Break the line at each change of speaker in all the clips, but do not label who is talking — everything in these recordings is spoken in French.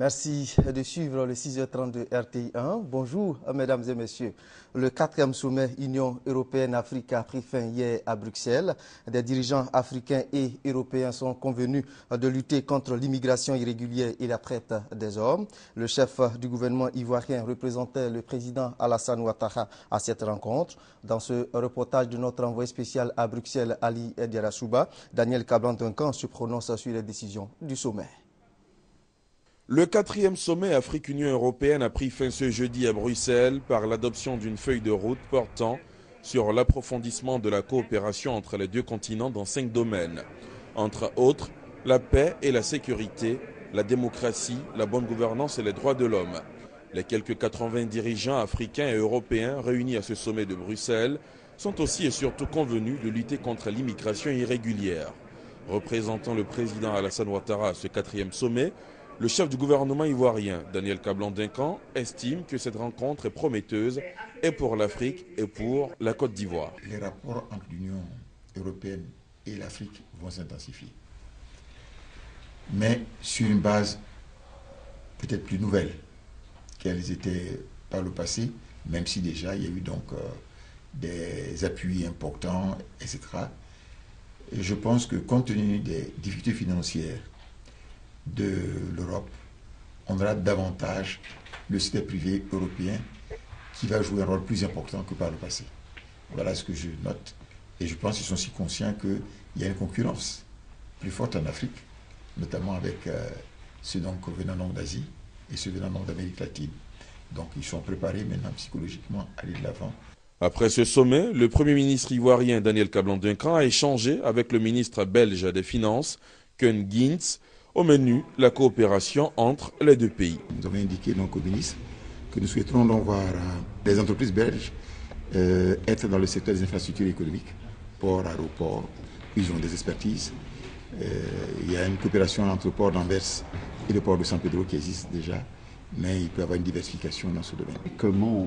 Merci de suivre le 6h30 de RTI1. Bonjour, mesdames et messieurs. Le quatrième sommet Union européenne-Afrique a pris fin hier à Bruxelles. Des dirigeants africains et européens sont convenus de lutter contre l'immigration irrégulière et la traite des hommes. Le chef du gouvernement ivoirien représentait le président Alassane Ouattara à cette rencontre. Dans ce reportage de notre envoyé spécial à Bruxelles, Ali Ediarachouba, Daniel Cablan-Duncan se prononce sur les décisions du sommet.
Le quatrième sommet Afrique-Union européenne a pris fin ce jeudi à Bruxelles par l'adoption d'une feuille de route portant sur l'approfondissement de la coopération entre les deux continents dans cinq domaines. Entre autres, la paix et la sécurité, la démocratie, la bonne gouvernance et les droits de l'homme. Les quelques 80 dirigeants africains et européens réunis à ce sommet de Bruxelles sont aussi et surtout convenus de lutter contre l'immigration irrégulière. Représentant le président Alassane Ouattara à ce quatrième sommet, le chef du gouvernement ivoirien, Daniel Cablan-Dincan, estime que cette rencontre est prometteuse et pour l'Afrique et pour la Côte d'Ivoire.
Les rapports entre l'Union européenne et l'Afrique vont s'intensifier. Mais sur une base peut-être plus nouvelle qu'elles étaient par le passé, même si déjà il y a eu donc euh, des appuis importants, etc. Et je pense que compte tenu des difficultés financières de l'Europe, on aura davantage le secteur privé européen qui va jouer un rôle plus important que par le passé. Voilà ce que je note. Et je pense qu'ils sont aussi conscients qu'il y a une concurrence plus forte en Afrique, notamment avec euh, ceux venant d'Asie et ceux venant d'Amérique latine. Donc ils sont préparés maintenant psychologiquement à aller de l'avant.
Après ce sommet, le Premier ministre ivoirien Daniel Cablan-Duncan a échangé avec le ministre belge des Finances, Ken Gintz, au menu, la coopération entre les deux pays.
Nous avons indiqué donc au ministre que nous souhaiterons donc voir euh, des entreprises belges euh, être dans le secteur des infrastructures économiques, port, aéroport, ils ont des expertises. Euh, il y a une coopération entre le port d'Anvers et le port de San Pedro qui existe déjà mais il peut y avoir une diversification dans ce domaine.
Comment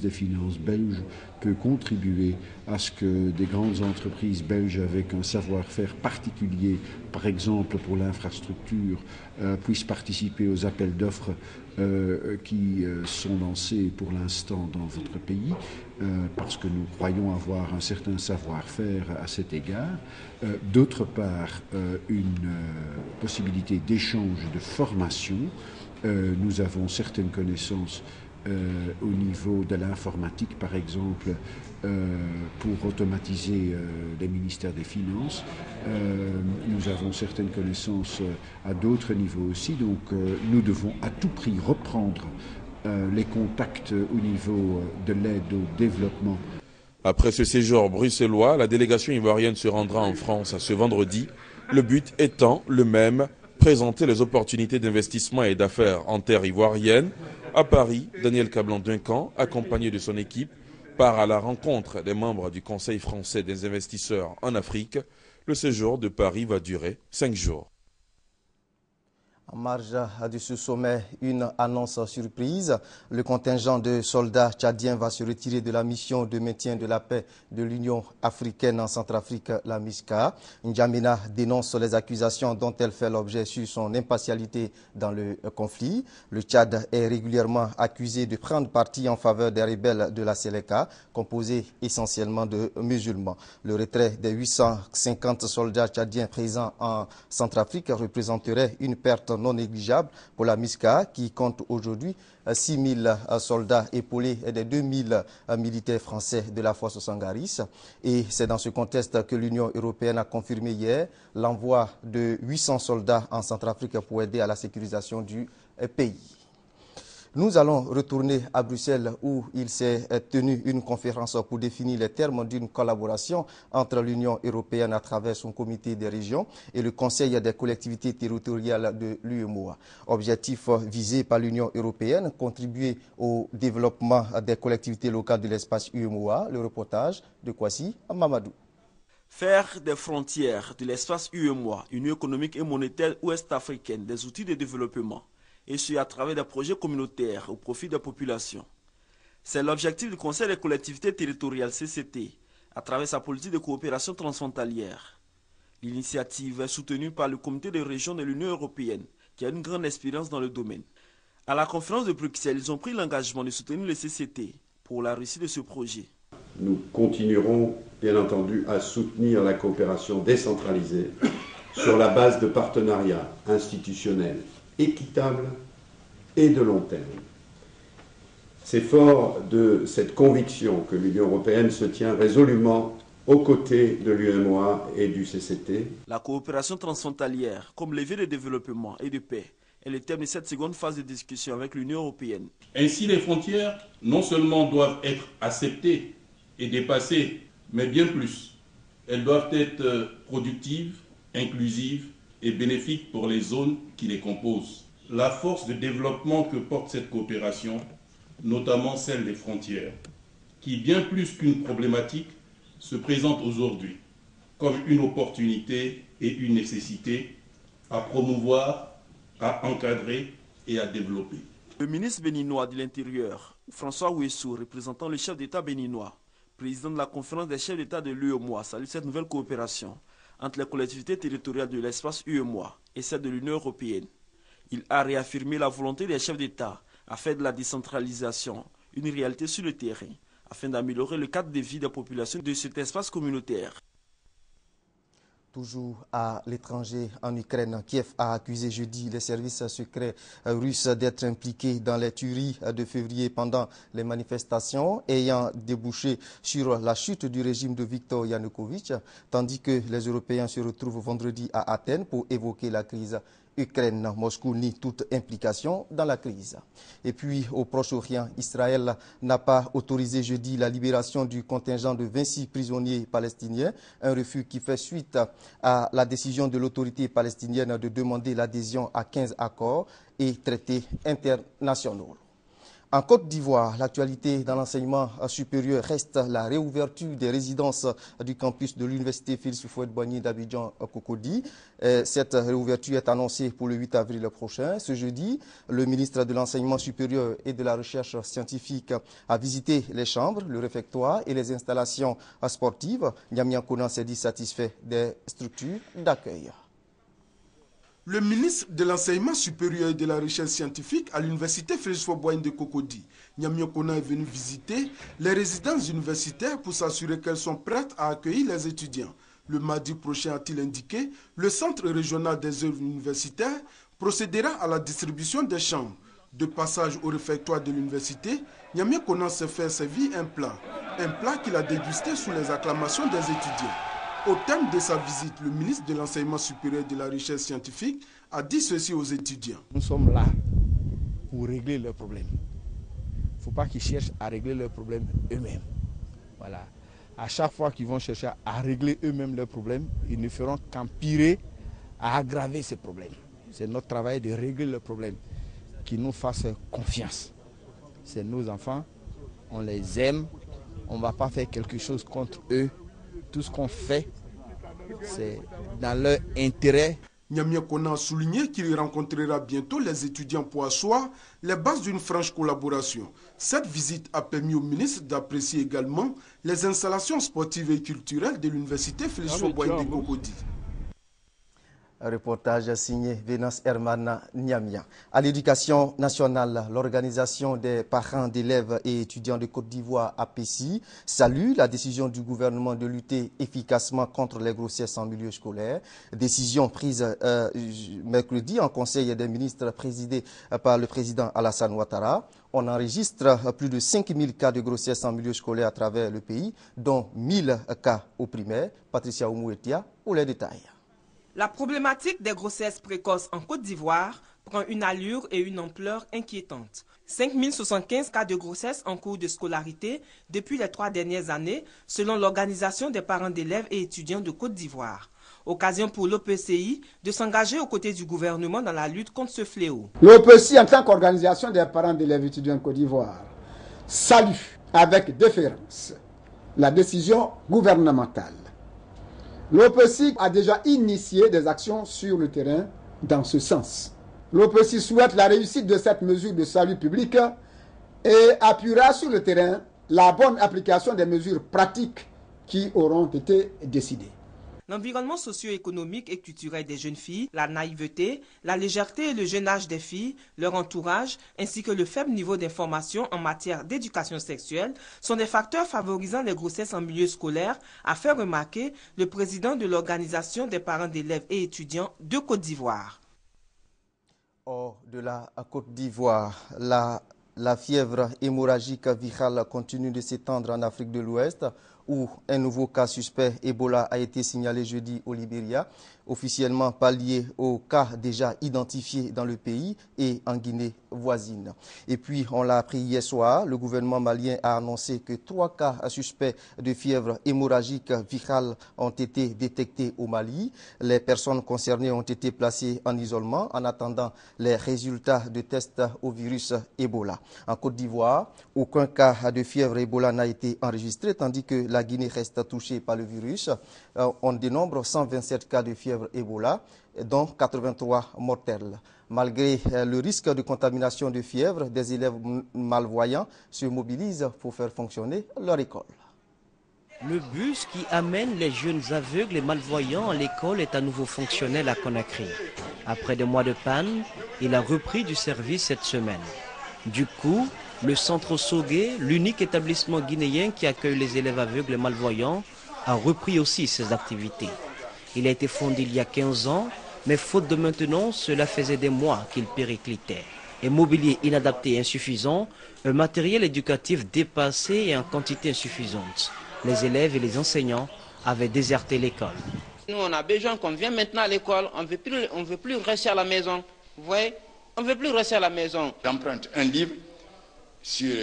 des Finances belge peut contribuer à ce que des grandes entreprises belges avec un savoir-faire particulier, par exemple pour l'infrastructure, euh, puissent participer aux appels d'offres euh, qui euh, sont lancés pour l'instant dans votre pays, parce que nous croyons avoir un certain savoir-faire à cet égard. D'autre part, une possibilité d'échange de formation. nous avons certaines connaissances euh, au niveau de l'informatique, par exemple, euh, pour automatiser euh, les ministères des Finances. nous avons certaines connaissances à d'autres niveaux aussi, donc nous devons à tout prix reprendre les contacts au niveau de l'aide au développement.
Après ce séjour bruxellois, la délégation ivoirienne se rendra en France ce vendredi, le but étant le même, présenter les opportunités d'investissement et d'affaires en terre ivoirienne à Paris, Daniel Cablan-Duncan, accompagné de son équipe, part à la rencontre des membres du Conseil français des investisseurs en Afrique. Le séjour de Paris va durer cinq jours.
En marge de ce sommet, une annonce surprise. Le contingent de soldats tchadiens va se retirer de la mission de maintien de la paix de l'Union africaine en Centrafrique, la MISCA. N'Djamena dénonce les accusations dont elle fait l'objet sur son impartialité dans le conflit. Le Tchad est régulièrement accusé de prendre parti en faveur des rebelles de la Seleka, composés essentiellement de musulmans. Le retrait des 850 soldats tchadiens présents en Centrafrique représenterait une perte non négligeable pour la MISCA qui compte aujourd'hui 6 000 euh, soldats épaulés et des 2 000 euh, militaires français de la force Sangaris. Et c'est dans ce contexte que l'Union européenne a confirmé hier l'envoi de 800 soldats en Centrafrique pour aider à la sécurisation du euh, pays. Nous allons retourner à Bruxelles où il s'est tenu une conférence pour définir les termes d'une collaboration entre l'Union européenne à travers son comité des régions et le Conseil des collectivités territoriales de l'UMOA. Objectif visé par l'Union européenne, contribuer au développement des collectivités locales de l'espace UMOA. Le reportage de Kwasi Mamadou.
Faire des frontières de l'espace UMOA, Union économique et monétaire ouest-africaine, des outils de développement et ce à travers des projets communautaires au profit des populations. C'est l'objectif du Conseil des collectivités territoriales CCT à travers sa politique de coopération transfrontalière. L'initiative est soutenue par le Comité des régions de l'Union européenne qui a une grande expérience dans le domaine. À la conférence de Bruxelles, ils ont pris l'engagement de soutenir le CCT pour la réussite de ce projet.
Nous continuerons bien entendu à soutenir la coopération décentralisée sur la base de partenariats institutionnels équitables et de long terme. C'est fort de cette conviction que l'Union européenne se tient résolument aux côtés de l'UMOA et du CCT.
La coopération transfrontalière, comme levier de développement et de paix, est le thème de cette seconde phase de discussion avec l'Union européenne.
Ainsi, les frontières non seulement doivent être acceptées et dépassées, mais bien plus. Elles doivent être euh, productives, inclusives et bénéfiques pour les zones qui les composent. La force de développement que porte cette coopération, notamment celle des frontières, qui bien plus qu'une problématique se présente aujourd'hui comme une opportunité et une nécessité à promouvoir, à encadrer et à développer.
Le ministre béninois de l'Intérieur, François Ouessou, représentant le chef d'État béninois, président de la conférence des chefs d'État de l'UEMOA, salue cette nouvelle coopération entre les collectivités territoriales de l'espace UEMOA et celle de l'Union européenne. Il a réaffirmé la volonté des chefs d'État à faire de la décentralisation une réalité sur le terrain afin d'améliorer le cadre de vie des populations de cet espace communautaire.
Toujours à l'étranger, en Ukraine, Kiev a accusé jeudi les services secrets russes d'être impliqués dans les tueries de février pendant les manifestations ayant débouché sur la chute du régime de Viktor Yanukovych, tandis que les Européens se retrouvent vendredi à Athènes pour évoquer la crise Ukraine, Moscou nie toute implication dans la crise. Et puis, au Proche-Orient, Israël n'a pas autorisé jeudi la libération du contingent de 26 prisonniers palestiniens, un refus qui fait suite à la décision de l'autorité palestinienne de demander l'adhésion à 15 accords et traités internationaux. En Côte d'Ivoire, l'actualité dans l'enseignement supérieur reste la réouverture des résidences du campus de l'université Félix Houphouët-Boigny d'Abidjan Cocody. Cette réouverture est annoncée pour le 8 avril prochain. Ce jeudi, le ministre de l'enseignement supérieur et de la recherche scientifique a visité les chambres, le réfectoire et les installations sportives. Nyamia Konan s'est dit satisfait des structures d'accueil.
Le ministre de l'Enseignement supérieur et de la recherche scientifique à l'université Félix Boigny de Cocody, Nyamio Kona, est venu visiter les résidences universitaires pour s'assurer qu'elles sont prêtes à accueillir les étudiants. Le mardi prochain, a-t-il indiqué, le Centre régional des œuvres universitaires procédera à la distribution des chambres. De passage au réfectoire de l'université, Nyamio Kona s'est fait servir un plat, un plat qu'il a dégusté sous les acclamations des étudiants. Au terme de sa visite, le ministre de l'Enseignement supérieur et de la recherche scientifique a dit ceci aux étudiants.
Nous sommes là pour régler leurs problèmes. Il ne faut pas qu'ils cherchent à régler leurs problèmes eux-mêmes. Voilà. À chaque fois qu'ils vont chercher à régler eux-mêmes leurs problèmes, ils ne feront qu'empirer, à aggraver ces problèmes. C'est notre travail de régler leurs problèmes. Qu'ils nous fassent confiance. C'est nos enfants, on les aime, on ne va pas faire quelque chose contre eux tout ce qu'on fait, c'est dans leur intérêt.
Nyamia Kona a souligné qu'il rencontrera bientôt les étudiants pour asseoir les bases d'une franche collaboration. Cette visite a permis au ministre d'apprécier également les installations sportives et culturelles de l'université Félix Boigny de Cocody.
Reportage signé Vénance Herman Niamia. À l'éducation nationale, l'organisation des parents d'élèves et étudiants de Côte d'Ivoire, APCI, salue la décision du gouvernement de lutter efficacement contre les grossesses en milieu scolaire. Décision prise euh, mercredi en conseil des ministres présidé par le président Alassane Ouattara. On enregistre plus de 5000 cas de grossesse en milieu scolaire à travers le pays, dont 1000 cas au primaire. Patricia Oumouetia pour les détails.
La problématique des grossesses précoces en Côte d'Ivoire prend une allure et une ampleur inquiétantes. 5075 cas de grossesse en cours de scolarité depuis les trois dernières années, selon l'Organisation des parents d'élèves et étudiants de Côte d'Ivoire. Occasion pour l'OPCI de s'engager aux côtés du gouvernement dans la lutte contre ce fléau.
L'OPCI, en tant qu'organisation des parents d'élèves et étudiants de Côte d'Ivoire, salue avec déférence la décision gouvernementale L'OPECI a déjà initié des actions sur le terrain dans ce sens. L'OPECI souhaite la réussite de cette mesure de salut public et appuiera sur le terrain la bonne application des mesures pratiques qui auront été décidées.
L'environnement socio-économique et culturel des jeunes filles, la naïveté, la légèreté et le jeune âge des filles, leur entourage, ainsi que le faible niveau d'information en matière d'éducation sexuelle sont des facteurs favorisant les grossesses en milieu scolaire, a fait remarquer le président de l'Organisation des parents d'élèves et étudiants de Côte d'Ivoire.
Hors de la Côte d'Ivoire, la, la fièvre hémorragique virale continue de s'étendre en Afrique de l'Ouest où un nouveau cas suspect Ebola a été signalé jeudi au Libéria officiellement pas lié au cas déjà identifié dans le pays et en Guinée voisine. Et puis, on l'a appris hier soir, le gouvernement malien a annoncé que trois cas suspects de fièvre hémorragique virale ont été détectés au Mali. Les personnes concernées ont été placées en isolement en attendant les résultats de tests au virus Ebola. En Côte d'Ivoire, aucun cas de fièvre Ebola n'a été enregistré, tandis que la Guinée reste touchée par le virus. Euh, on dénombre 127 cas de fièvre Ebola, dont 83 mortels. Malgré euh, le risque de contamination de fièvre, des élèves malvoyants se mobilisent pour faire fonctionner leur école.
Le bus qui amène les jeunes aveugles et malvoyants à l'école est à nouveau fonctionnel à Conakry. Après des mois de panne, il a repris du service cette semaine. Du coup, le centre Sogué, l'unique établissement guinéen qui accueille les élèves aveugles et malvoyants, a repris aussi ses activités. Il a été fondé il y a 15 ans, mais faute de maintenance, cela faisait des mois qu'il périclitait. Un mobilier inadapté et insuffisant, un matériel éducatif dépassé et en quantité insuffisante. Les élèves et les enseignants avaient déserté l'école.
Nous, on a besoin qu'on vienne maintenant à l'école, on ne veut, plus, veut plus rester à la maison. Vous voyez? On ne veut plus rester à la maison.
J'emprunte un livre sur,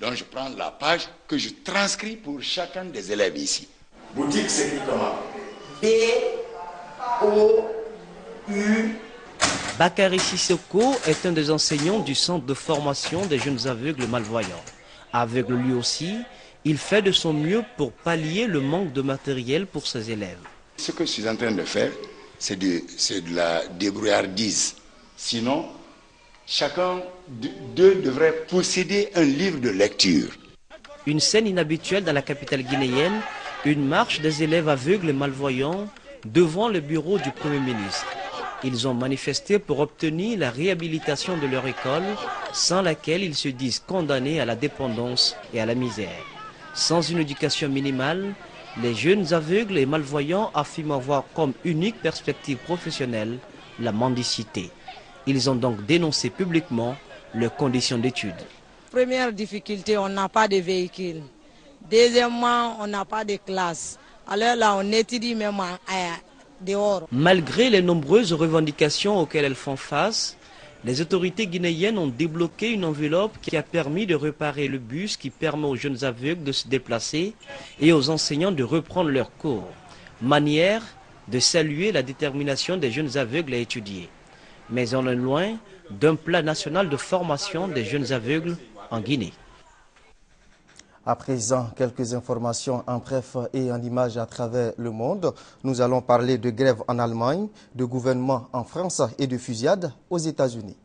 dont je prends la page que je transcris pour chacun des élèves ici. Boutique c'est comment
B-O-U. Bakary Sissoko est un des enseignants du centre de formation des jeunes aveugles malvoyants. Aveugle lui aussi, il fait de son mieux pour pallier le manque de matériel pour ses élèves.
Ce que je suis en train de faire, c'est de, de, la débrouillardise. Sinon, chacun d'eux devrait posséder un livre de lecture.
Une scène inhabituelle dans la capitale guinéenne une marche des élèves aveugles et malvoyants devant le bureau du Premier ministre. Ils ont manifesté pour obtenir la réhabilitation de leur école, sans laquelle ils se disent condamnés à la dépendance et à la misère. Sans une éducation minimale, les jeunes aveugles et malvoyants affirment avoir comme unique perspective professionnelle la mendicité. Ils ont donc dénoncé publiquement leurs conditions d'études.
Première difficulté, on n'a pas de véhicule. Deuxièmement, on n'a pas de classe. Alors là, on étudie même dehors.
Malgré les nombreuses revendications auxquelles elles font face, les autorités guinéennes ont débloqué une enveloppe qui a permis de réparer le bus qui permet aux jeunes aveugles de se déplacer et aux enseignants de reprendre leurs cours. Manière de saluer la détermination des jeunes aveugles à étudier. Mais on est loin d'un plan national de formation des jeunes aveugles en Guinée.
À présent, quelques informations en bref et en images à travers le monde. Nous allons parler de grève en Allemagne, de gouvernement en France et de fusillade aux États-Unis.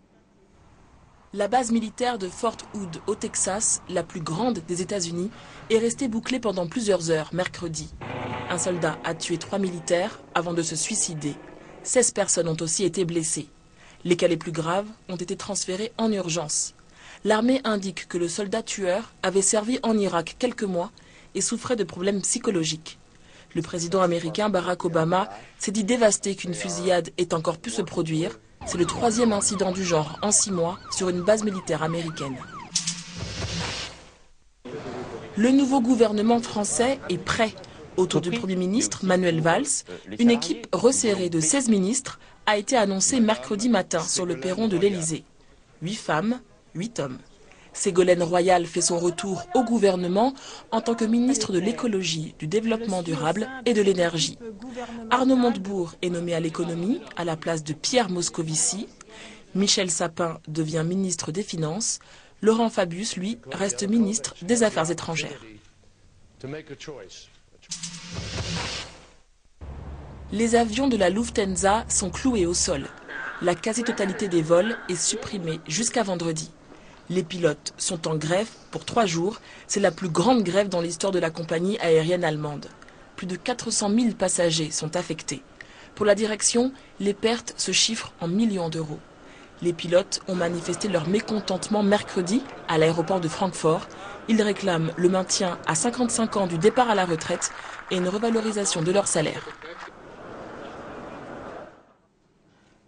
La base militaire de Fort Hood au Texas, la plus grande des États-Unis, est restée bouclée pendant plusieurs heures mercredi. Un soldat a tué trois militaires avant de se suicider. 16 personnes ont aussi été blessées. Les cas les plus graves ont été transférés en urgence. L'armée indique que le soldat tueur avait servi en Irak quelques mois et souffrait de problèmes psychologiques. Le président américain Barack Obama s'est dit dévasté qu'une fusillade ait encore pu se produire. C'est le troisième incident du genre en six mois sur une base militaire américaine. Le nouveau gouvernement français est prêt. Autour du Premier ministre Manuel Valls, une équipe resserrée de 16 ministres a été annoncée mercredi matin sur le perron de l'Élysée. Huit femmes, hommes. Ségolène Royal fait son retour au gouvernement en tant que ministre de l'écologie, du développement durable et de l'énergie. Arnaud Montebourg est nommé à l'économie à la place de Pierre Moscovici. Michel Sapin devient ministre des Finances. Laurent Fabius, lui, reste ministre des Affaires étrangères. Les avions de la Lufthansa sont cloués au sol. La quasi-totalité des vols est supprimée jusqu'à vendredi. Les pilotes sont en grève pour trois jours. C'est la plus grande grève dans l'histoire de la compagnie aérienne allemande. plus de 400 000 passagers sont affectés. Pour la direction, les pertes se chiffrent en millions d'euros. Les pilotes ont manifesté leur mécontentement mercredi à l'aéroport de Francfort. Ils réclament le maintien à 55 ans du départ à la retraite et une revalorisation de leur salaire.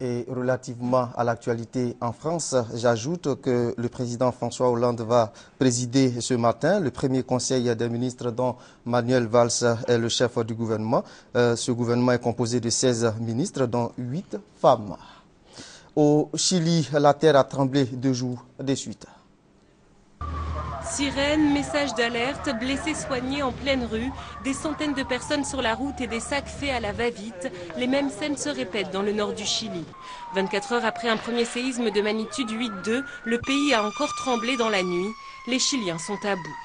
Et relativement à l'actualité en France, j'ajoute que le président François Hollande va présider ce matin le premier conseil des ministres dont Manuel Valls est le chef du gouvernement. Euh, ce gouvernement est composé de 16 ministres, dont 8 femmes. Au Chili, la terre a tremblé deux jours de suite.
Sirène, message d'alerte, blessés soignés en pleine rue, des centaines de personnes sur la route et des sacs faits à la va-vite. Les mêmes scènes se répètent dans le nord du Chili. 24 heures après un premier séisme de magnitude 8,2, le pays a encore tremblé dans la nuit. Les Chiliens sont à bout.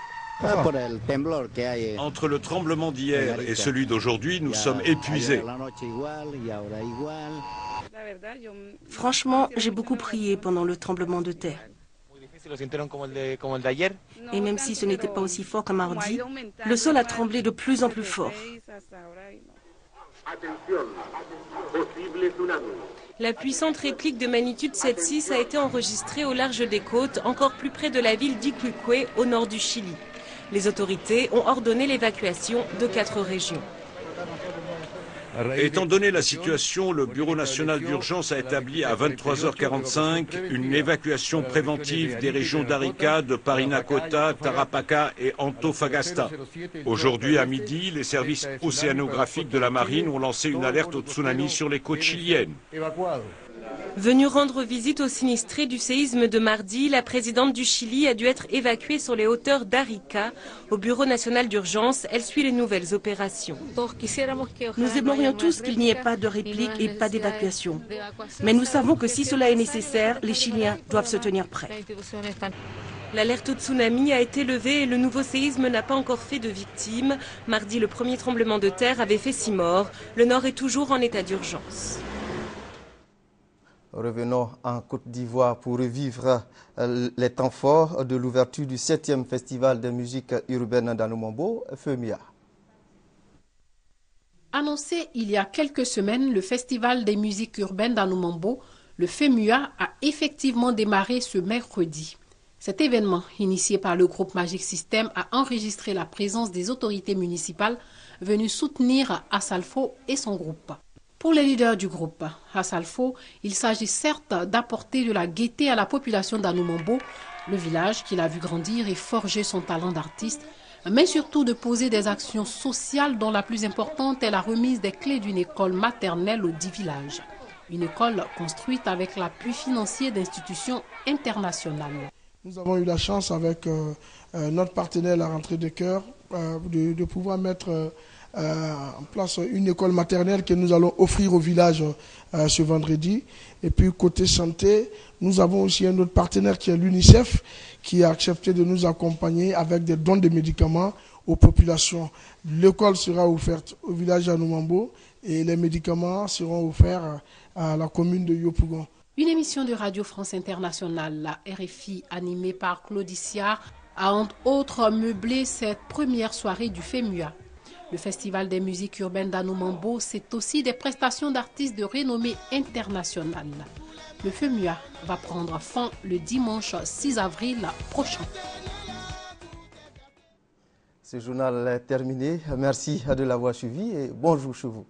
Entre le tremblement d'hier et celui d'aujourd'hui, nous sommes épuisés.
Franchement, j'ai beaucoup prié pendant le tremblement de terre. Et même si ce n'était pas aussi fort qu'un mardi, le sol a tremblé de plus en plus fort.
La puissante réplique de magnitude 7,6 a été enregistrée au large des côtes, encore plus près de la ville d'Iquique, au nord du Chili. Les autorités ont ordonné l'évacuation de quatre régions.
Étant donné la situation, le Bureau national d'urgence a établi à 23h45 une évacuation préventive des régions d'Arica, de Parinacota, Tarapacá et Antofagasta. Aujourd'hui à midi, les services océanographiques de la marine ont lancé une alerte au tsunami sur les côtes chiliennes.
Venue rendre visite aux sinistrés du séisme de mardi, la présidente du Chili a dû être évacuée sur les hauteurs d'Arica. Au Bureau national d'urgence, elle suit les nouvelles opérations.
Nous aimerions tous qu'il n'y ait pas de réplique et pas d'évacuation. Mais nous savons que si cela est nécessaire, les Chiliens doivent se tenir prêts.
L'alerte au tsunami a été levée et le nouveau séisme n'a pas encore fait de victimes. Mardi, le premier tremblement de terre avait fait six morts. Le nord est toujours en état d'urgence.
Revenons en Côte d'Ivoire pour revivre euh, les temps forts de l'ouverture du 7e Festival de musique urbaine d'Anoumambo, FEMIA.
Annoncé il y a quelques semaines, le Festival des musiques urbaines d'Anoumambo, le FEMUA, a effectivement démarré ce mercredi. Cet événement, initié par le groupe Magic System, a enregistré la présence des autorités municipales venues soutenir Asalfo et son groupe. Pour les leaders du groupe Hassalfo, il s'agit certes d'apporter de la gaieté à la population d'Anoumambo, le village qu'il a vu grandir et forger son talent d'artiste, mais surtout de poser des actions sociales dont la plus importante est la remise des clés d'une école maternelle au dit village. Une école construite avec l'appui financier d'institutions internationales.
Nous avons eu la chance avec euh, euh, notre partenaire La Rentrée de Cœur euh, de, pouvoir mettre euh, en place une école maternelle que nous allons offrir au village euh, ce vendredi. Et puis côté santé, nous avons aussi un autre partenaire qui est l'UNICEF qui a accepté de nous accompagner avec des dons de médicaments aux populations. L'école sera offerte au village d'Anoumambo et les médicaments seront offerts à la commune de Yopougon.
Une émission de Radio France Internationale, la RFI, animée par Claudicia, a entre autres meublé cette première soirée du FEMUA. Le Festival des musiques urbaines d'Anoumambo, c'est aussi des prestations d'artistes de renommée internationale. Le FEMUA va prendre fin le dimanche 6 avril prochain.
Ce journal est terminé. Merci de l'avoir suivi et bonjour chez vous.